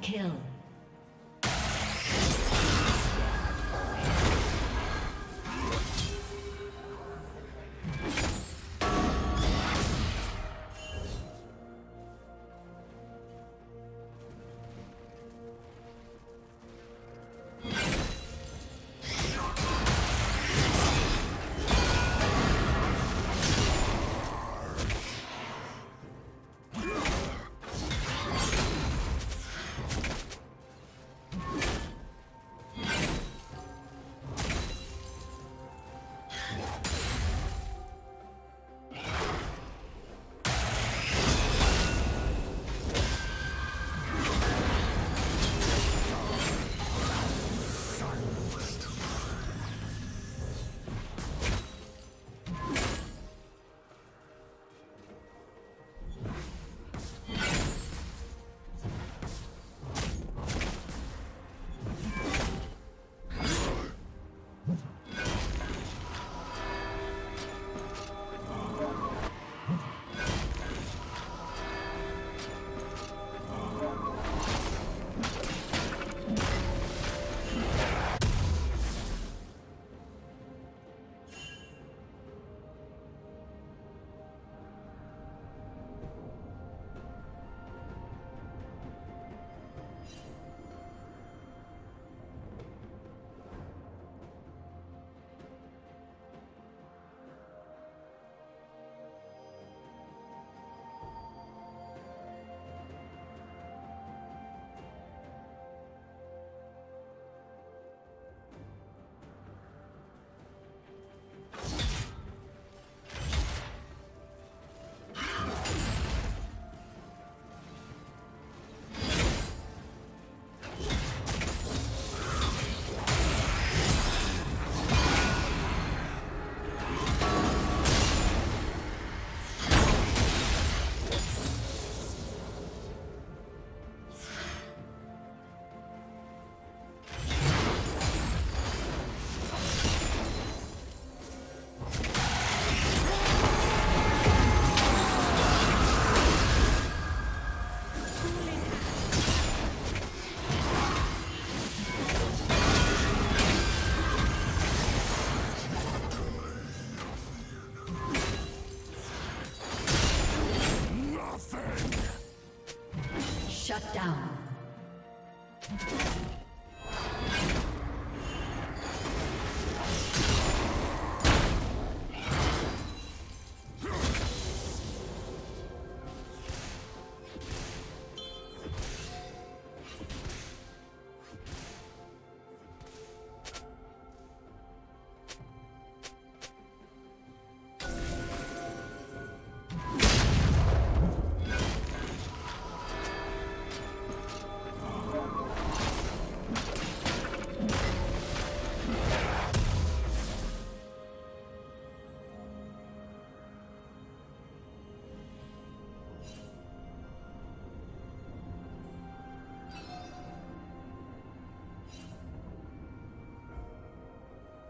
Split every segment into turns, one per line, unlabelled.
Kill.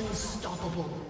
Unstoppable.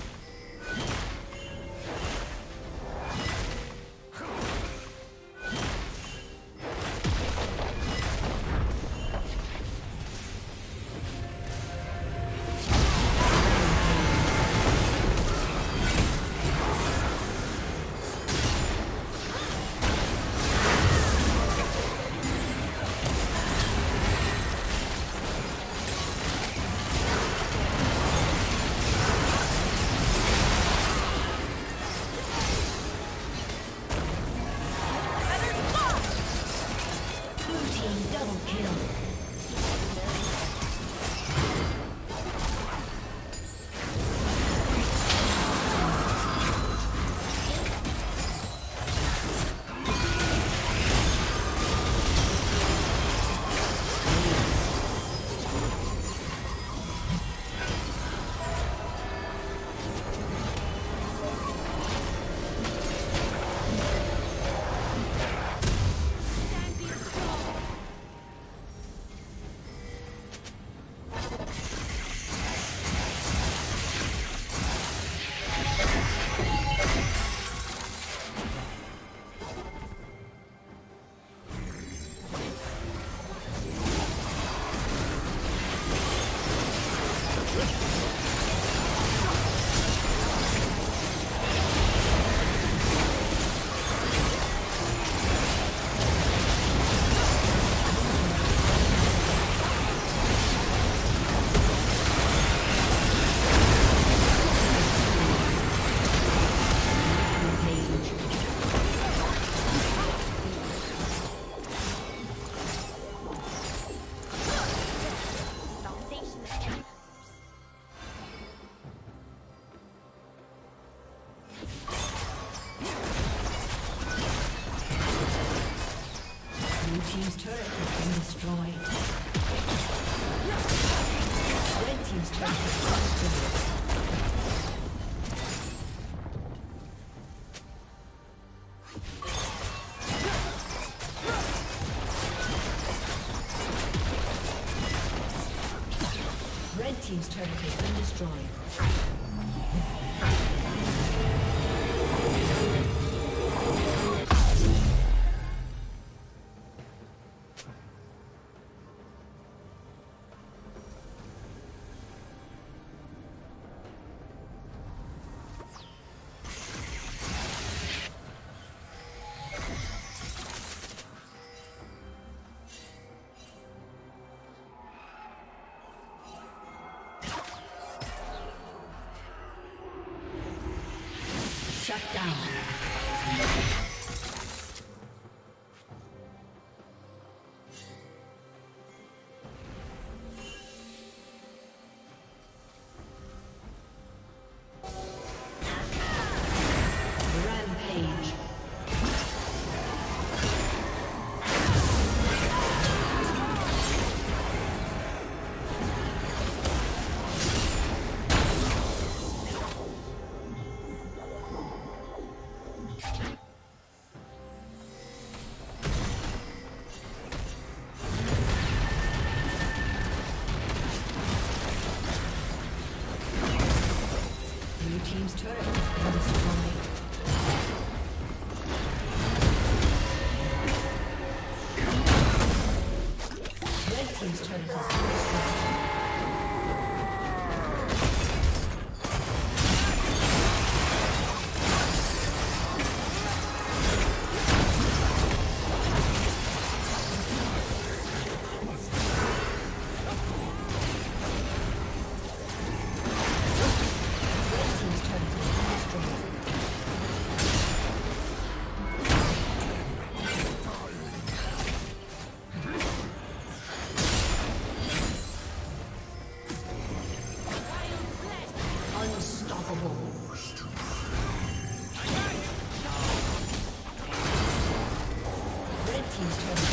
Team's down. A summoner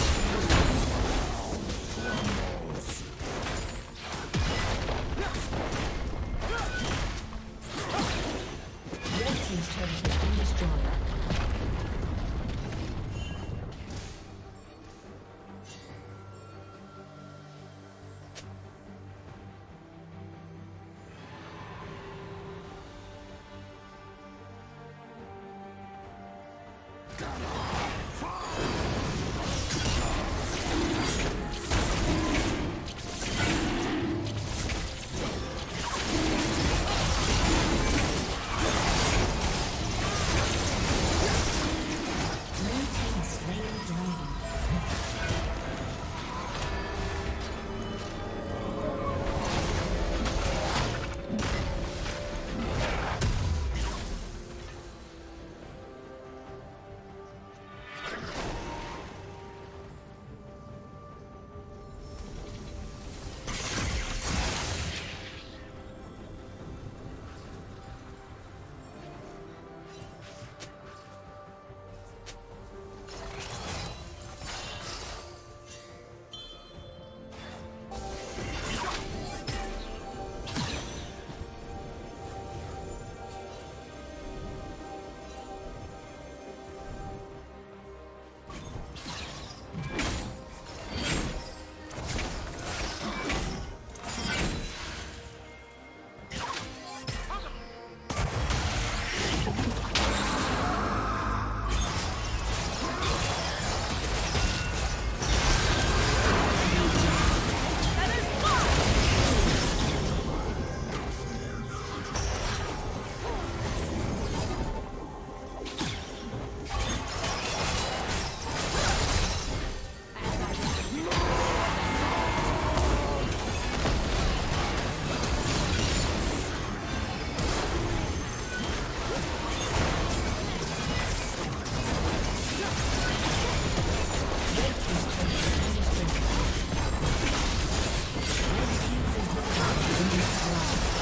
has disconnected.